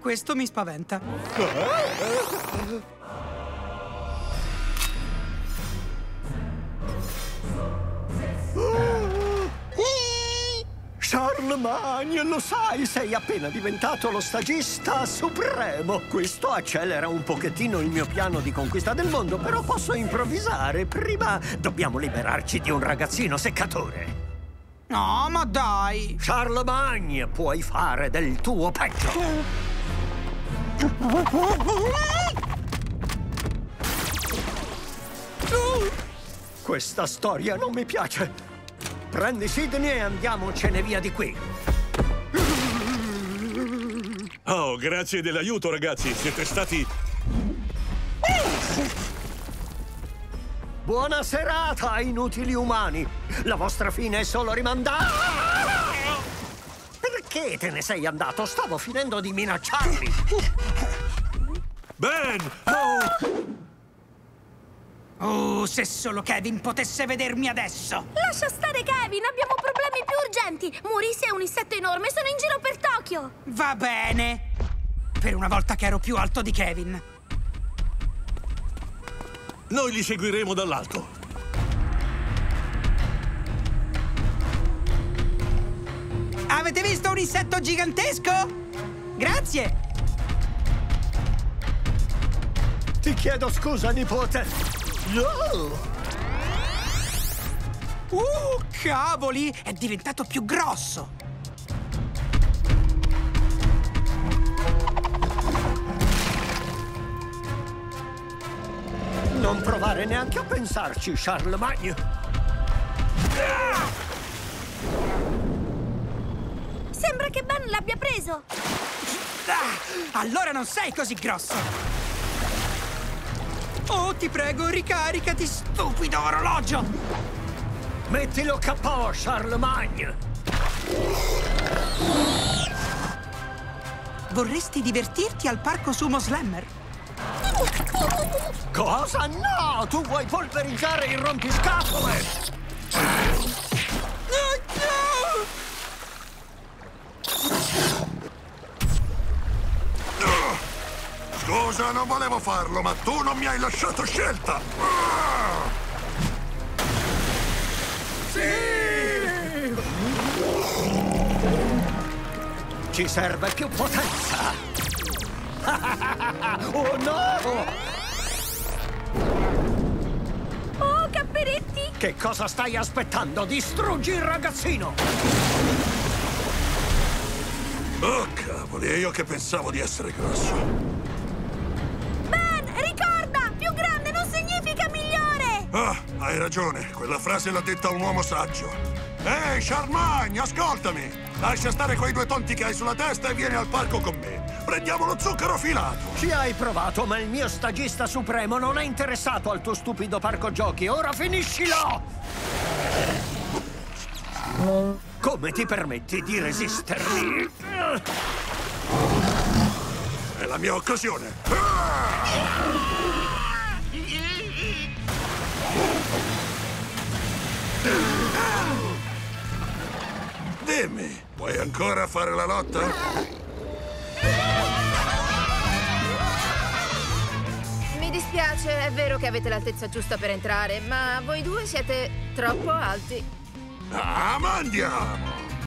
Questo mi spaventa. Charlemagne, lo sai, sei appena diventato lo stagista supremo. Questo accelera un pochettino il mio piano di conquista del mondo, però posso improvvisare. Prima dobbiamo liberarci di un ragazzino seccatore. No, ma dai! Charlemagne, puoi fare del tuo peggio. Questa storia non mi piace. Prendi Sidney e andiamocene via di qui. Oh, grazie dell'aiuto, ragazzi. Siete stati... Buona serata, inutili umani. La vostra fine è solo rimandata. Perché te ne sei andato? Stavo finendo di minacciarli. Ben! Oh! Oh, se solo Kevin potesse vedermi adesso! Lascia stare Kevin, abbiamo problemi più urgenti! Murisi è un insetto enorme, sono in giro per Tokyo! Va bene! Per una volta che ero più alto di Kevin. Noi li seguiremo dall'alto. Avete visto un insetto gigantesco? Grazie! Ti chiedo scusa, nipote. No! Uh, cavoli! È diventato più grosso! Provare neanche a pensarci, Charlemagne. Sembra che Ben l'abbia preso! Ah, allora non sei così grosso! Oh, ti prego, ricaricati, stupido orologio! Mettilo KO, Charlemagne. Vorresti divertirti al parco Sumo Slammer? Cosa? No! Tu vuoi polverizzare il rompiscatole! Scusa, non volevo farlo, ma tu non mi hai lasciato scelta! Ah! Ci serve più potenza! oh no! Oh, Capperetti! Che cosa stai aspettando? Distruggi il ragazzino! Oh, cavoli, e io che pensavo di essere grosso. Ben, ricorda! Più grande non significa migliore! Ah, hai ragione, quella frase l'ha detta un uomo saggio. Ehi, Charmagne, ascoltami! Lascia stare quei due tonti che hai sulla testa e vieni al parco con me. Prendiamo lo zucchero filato. Ci hai provato, ma il mio stagista supremo non è interessato al tuo stupido parco giochi. Ora finiscilo! Come ti permetti di resistermi? È la mia occasione. Ah! Dimmi, puoi ancora fare la lotta? Mi dispiace, è vero che avete l'altezza giusta per entrare, ma voi due siete troppo alti. Ah, ma andiamo!